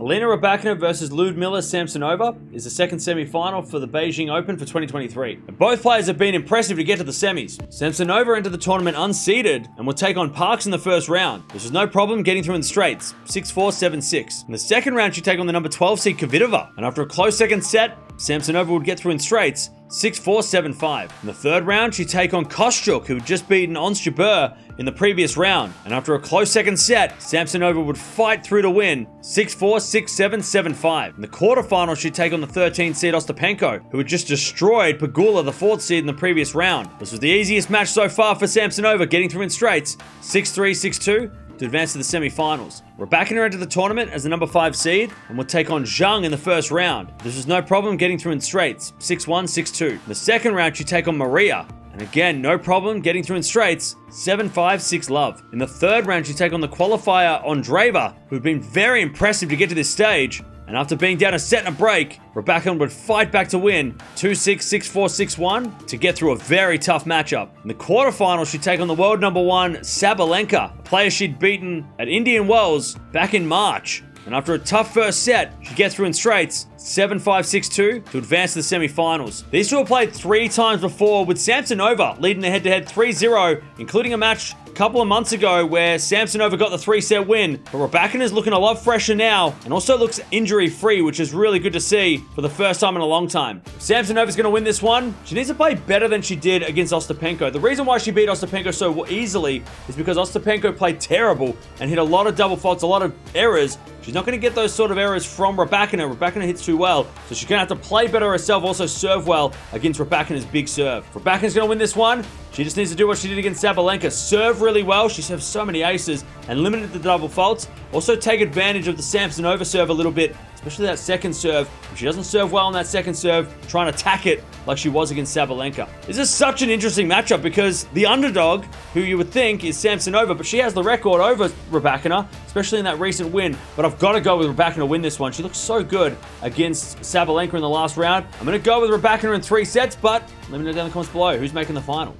Elena Rybakina versus Liudmila Samsonova is the second semi-final for the Beijing Open for 2023. And both players have been impressive to get to the semis. Samsonova entered the tournament unseeded and will take on Parks in the first round. This was no problem getting through in straights, 6-4, 7-6. In the second round, she take on the number 12 seed Kvitova, and after a close second set, Samsonova would get through in straights, 6-4, 7-5. In the third round, she'd take on Kostyuk, who had just beaten Ons Jabeur in the previous round. And after a close second set, Samsonova would fight through to win 6-4, 6-7, 7-5. In the quarterfinals, she'd take on the 13 seed Ostapenko, who had just destroyed Pegula, the fourth seed in the previous round. This was the easiest match so far for Samsonova, getting through in straights, 6-3, 6-2, to advance to the semi-finals. Rybakina entered the tournament as the number 5 seed and we'll take on Zhang in the first round. This is no problem getting through in straights, 6-1, 6-2. In the second round, she'd take on Maria, and again, no problem getting through in straights, 7-5, 6 love. In the third round, she'd take on the qualifier Andreeva, who'd been very impressive to get to this stage, and after being down a set and a break, Rybakina would fight back to win 2-6, 6-4, 6-1 to get through a very tough matchup. In the quarterfinals, she'd take on the world number one, Sabalenka, a player she'd beaten at Indian Wells back in March. And after a tough first set, she gets through in straights 7 5 6 2 to advance to the semi finals. These two have played three times before, with Samsonova leading the head to head 3 0, including a match a couple of months ago where Samsonova got the three set win. But Rybakina is looking a lot fresher now and also looks injury free, which is really good to see for the first time in a long time. If Samsonova's going to win this one, she needs to play better than she did against Ostapenko. The reason why she beat Ostapenko so easily is because Ostapenko played terrible and hit a lot of double faults, a lot of errors. She's not going to get those sort of errors from Rybakina. Rybakina hits too well, so she's going to have to play better herself, also serve well against Rybakina's big serve. Rybakina's going to win this one. She just needs to do what she did against Sabalenka. Serve really well. She serves so many aces and limited the double faults. Also take advantage of the Samsonova overserve a little bit, especially that second serve. If she doesn't serve well on that second serve, try and attack it like she was against Sabalenka. This is such an interesting matchup because the underdog, who you would think is Samsonova, but she has the record over Rybakina, especially in that recent win. But I've got to go with Rybakina to win this one. She looks so good against Sabalenka in the last round. I'm going to go with Rybakina in three sets, but let me know down in the comments below who's making the final.